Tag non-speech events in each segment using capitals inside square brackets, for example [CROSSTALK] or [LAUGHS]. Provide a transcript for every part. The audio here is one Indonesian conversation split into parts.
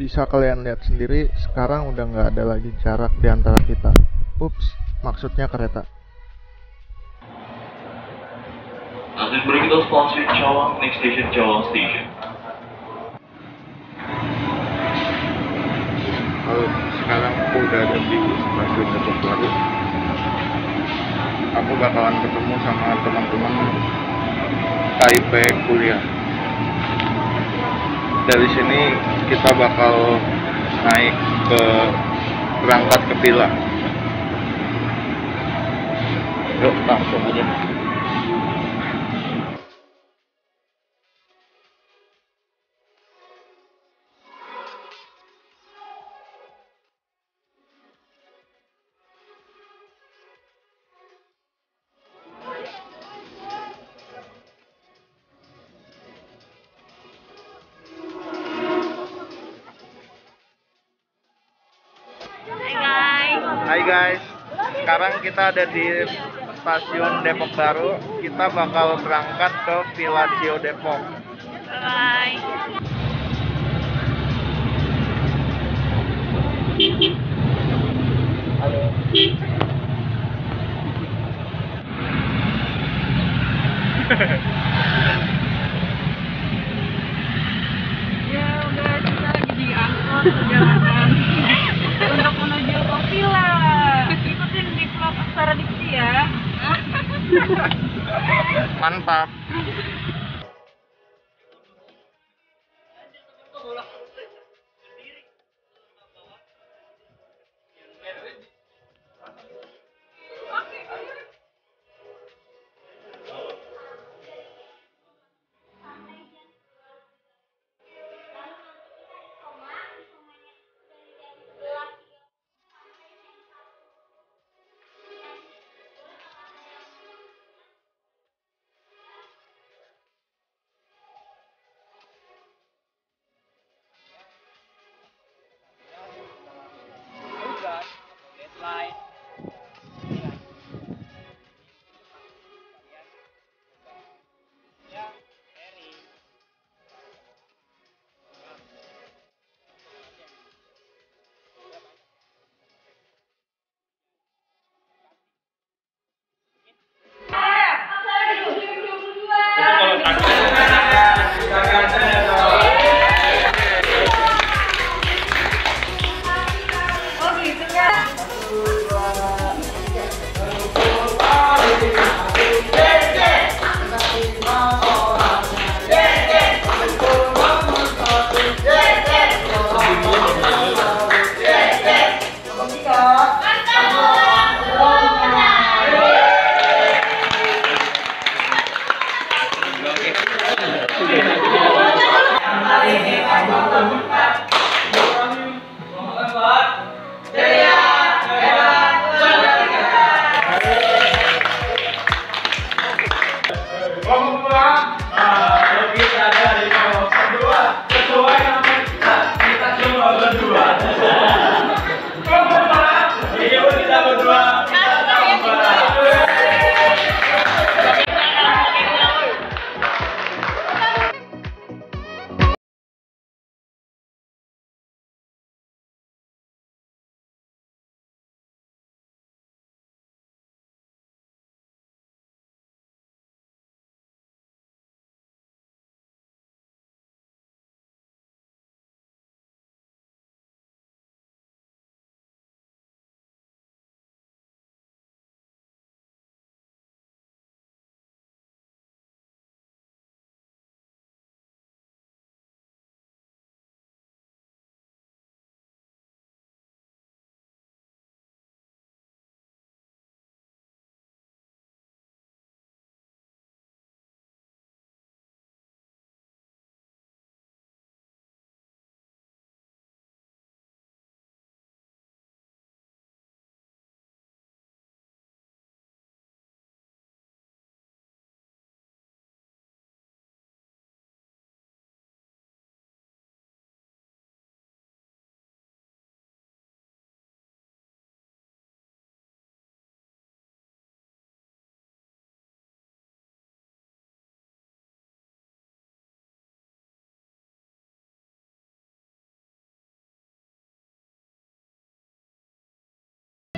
bisa kalian lihat sendiri sekarang udah nggak ada lagi jarak di antara kita. Ups, maksudnya kereta. Cawang, next station Cawang Station. Kalau sekarang aku udah ada di stasiun Depok Baru, aku bakalan ketemu sama teman-teman KIP kuliah. Dari sini kita bakal naik ke berangkat ke Pila. Yuk langsung aja. Hai guys, sekarang kita ada di stasiun Depok Baru. Kita bakal berangkat ke Villaggio Depok. Bye. [LAUGHS] Ya udah kita lagi di angkot perjalanan untuk menuju ke villa. Ikutin di vlog Aksara Diksi ya. Mantap.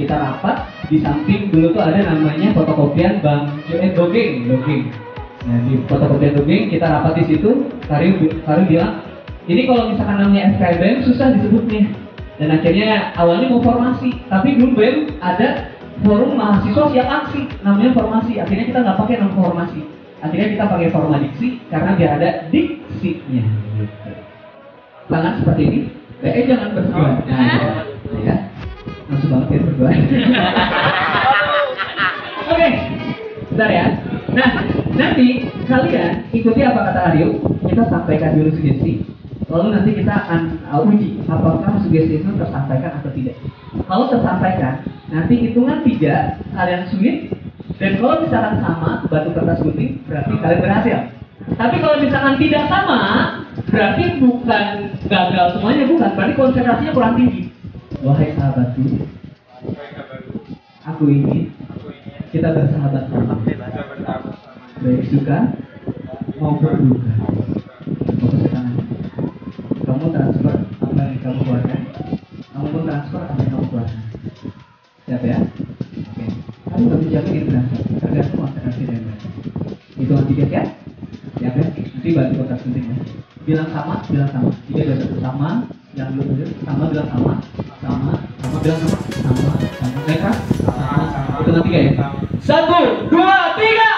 Kita rapat di samping dulu tuh ada namanya fotokopian bang eh dogeng dogeng nah di fotokopian dogeng kita rapat di situ Karim Karim bilang ini kalau misalkan namanya FKBM susah disebutnya dan akhirnya awalnya mau formasi tapi belum BEM ada forum mahasiswa siap aksi namanya formasi. Akhirnya kita nggak pakai nama formasi. Akhirnya kita pakai formadiksi karena biar ada diksinya. Gitu. tangan seperti ini? Eh jangan berdua nah, ya langsung banget ya berdua. [LAUGHS] Oke bentar ya. Nah nanti kalian ikuti apa kata Aryo. Kita sampaikan dulu sugesti. Lalu nanti kita akan uh, uji apakah sugesti itu tersampaikan atau tidak. Kalau tersampaikan nanti hitungan tiga kalian sulit dan kalau misalkan sama batu kertas gunting berarti kalian berhasil. Tapi kalau misalkan tidak sama berarti bukan gagal semuanya bukan. Berarti konsentrasinya kurang tinggi wahai sahabatku aku ingin kita bersahabat baik suka maupun duka. Kamu transfer apa yang kamu keluarkan kamu pun transfer apa yang kamu keluarkan siap ya? Oke. Kamu nggak bisa jamin itu berhasil tergantung konsentrasi dan mereka hitungan tiga ya? Siap ya? Nanti bantu kotak penting ya. Bilang sama bilang sama. Tiga dua satu sama dulu dulu sama bilang sama sama? Sama. Bilang sama. Sama. Sama. Mereka hitungan tiga ya satu dua tiga.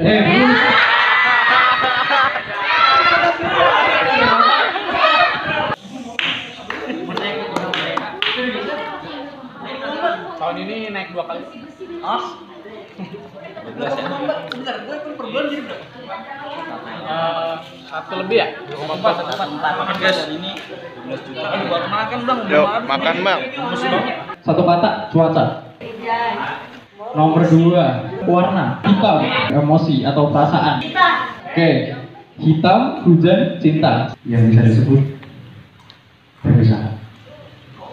Eh belum. Tahun ini naik dua kali. Os. Eh, satu lebih ya? 2,4 satu empat. Makan guys. Ini baru makan bang. Yuk, makan bang. Satu kata cuaca. Nomor dua warna hitam emosi atau perasaan. Oke hitam hujan cinta yang bisa disebut perpisahan. Oh,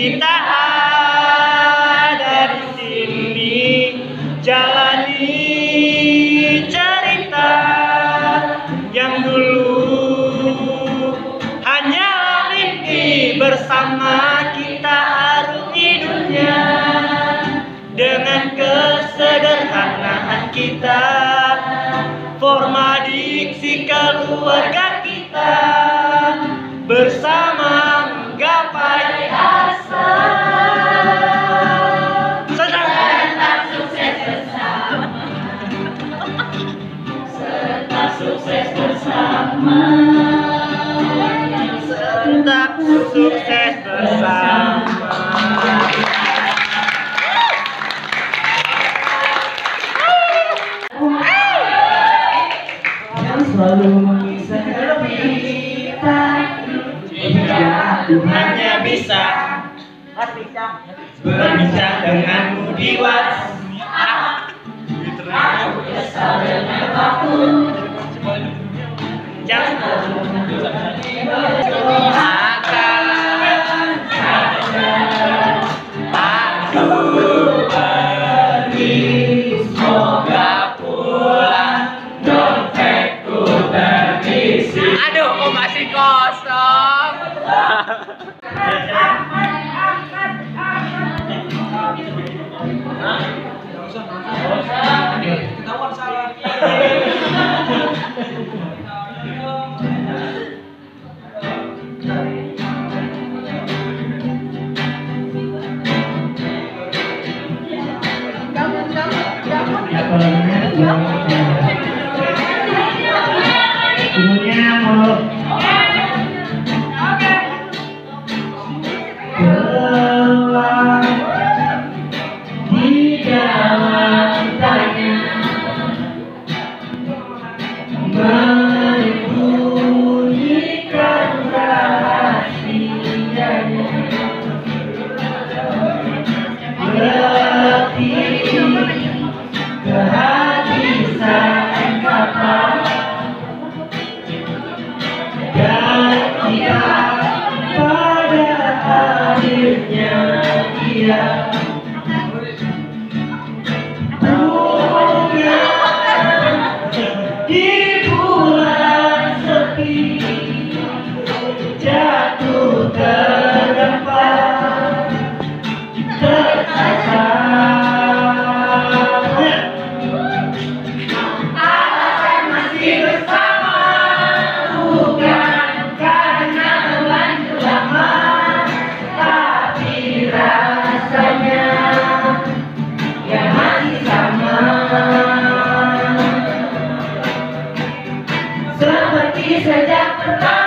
kita selalu mengisi kita Jika aku hanya bisa Berbincang denganmu di Aku kesal dengan Jangan. terlalu seperti sejak pertama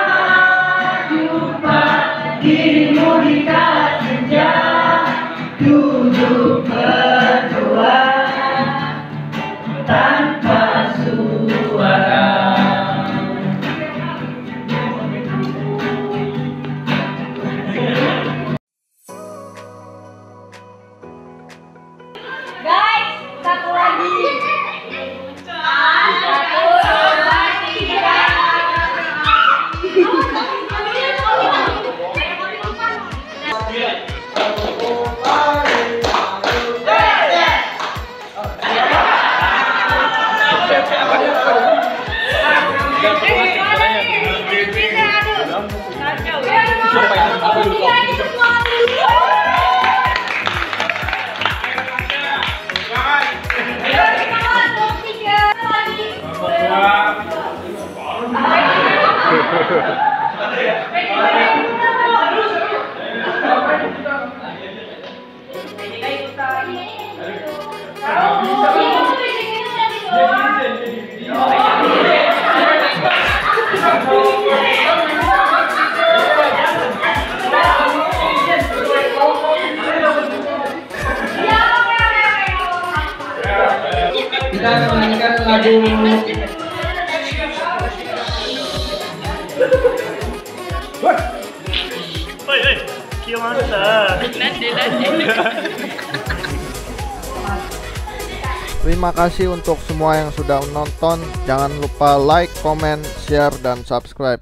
Terima kasih untuk semua yang sudah menonton. Jangan lupa like, comment, share, dan subscribe.